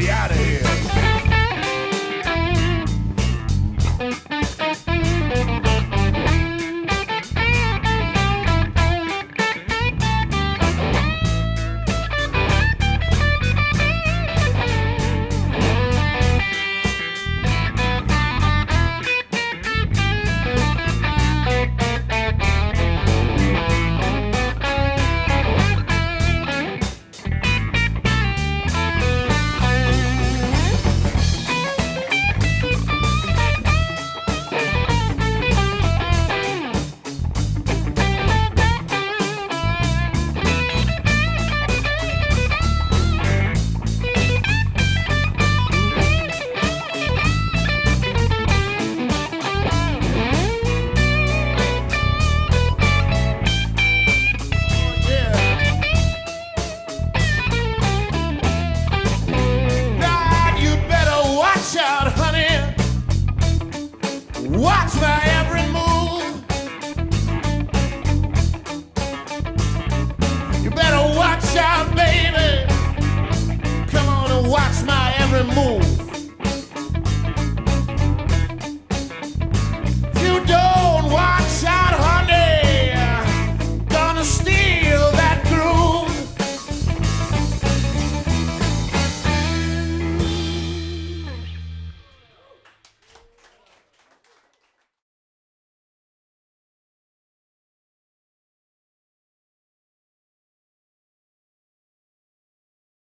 the attic. and move.